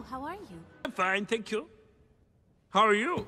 Oh, how are you? I'm fine, thank you. How are you?